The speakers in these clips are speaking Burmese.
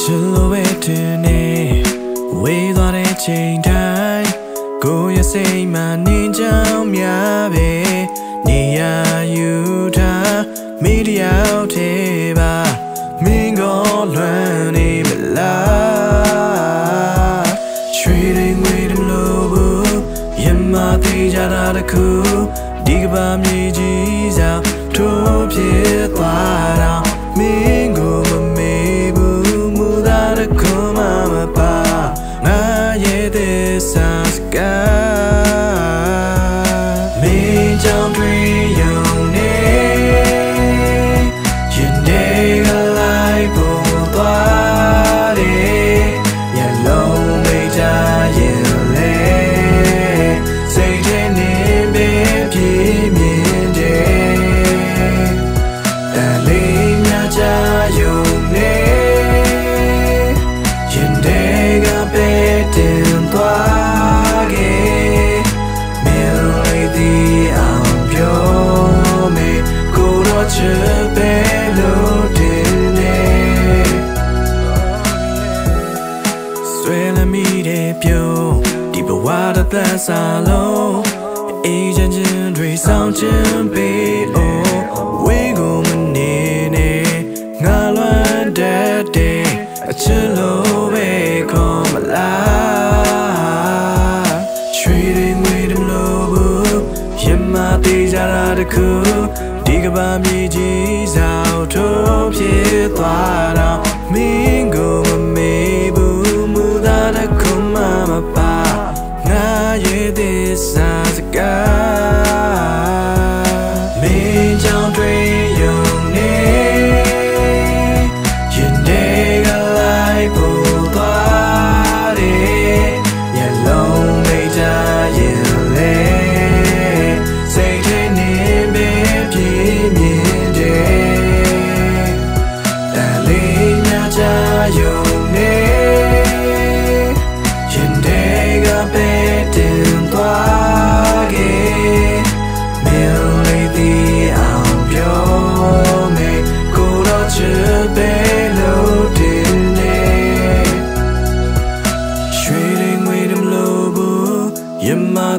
ချစ်လို့ပဲတင်နေဝေးသွားတဲ့ချိန်တိုင်းကိုယ့်ရဲ့စိတ်မှနေကြောင်များပဲနေရယူထားမိတယောက်တည်းပါမင်းကိုလွမ်းနေမလားရွှေတွေငွေတွေမလို့ဘူးရမသေးကြတာတခုဒီကဘာမြေကြီးစားထိုးပြသွား စ္စာ သက်စာလုံးအေးချမ်းချင်းတွေဆောင်ချင်းပေးအောင်ဝေးကိုမနေနဲ့ငါလွမ်းတတ်တဲ့အချစ်လို့ပဲခေါ်မလားရွှေတွေငွေတွေမလို့ဘူးရမသေးကြတာတခုဒီကဘာမြေကြီးစားထိုးဖြစ်သွားတော့မင်း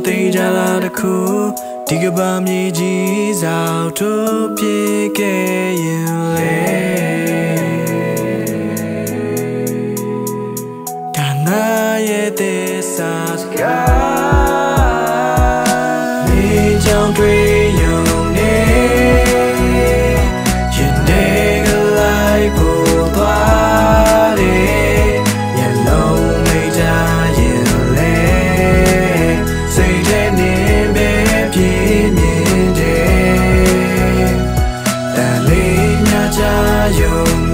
သေးကြတာတခုဒီကဘာမြေကြီးစားထုတ်ပြေခဲ့ရင်လေဒါငါရဲ့သစ္စာစကားမြေကြောင်တွေ လေးညချယုံ